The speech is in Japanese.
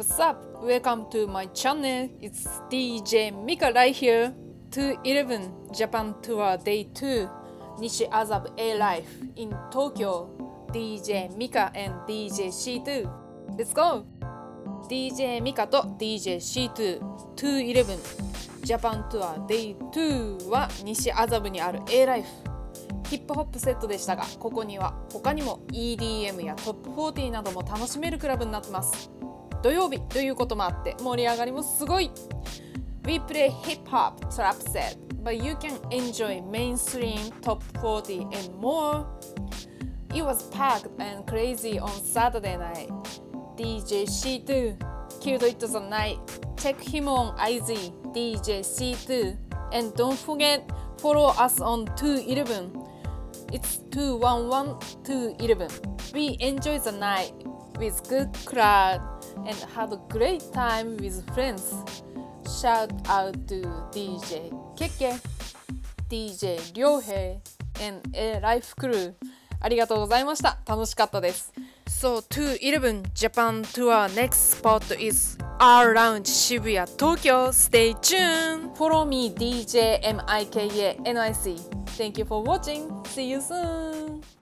What's up? Welcome to my channel. It's DJ Mika right here. 211 Japan Tour Day 2 Nishi Azab A Life in Tokyo. DJ Mika and DJ C2. Let's go! DJ ミカと DJC2 211ジャパンツアー Day2 は西麻布にある A ライフヒップホップセットでしたがここには他にも EDM やトップ40なども楽しめるクラブになってます土曜日ということもあって盛り上がりもすごい We play hip hop trap set but you can enjoy mainstream top 40 and more It was packed and crazy on Saturday night DJ C2 Cute It the Night Check him on IZ DJ C2 and don't forget follow us on 211 It's 211 211 We enjoy the night with good crowd And had a great time with friends Shout out to DJ Keke DJ 良平 and A Life Crew ありがとうございました楽しかったです So 211 Japan Tour next spot is R Lounge Shibuya Tokyo Stay tuned Follow me DJ MIKA NIC Thank you for watching See you soon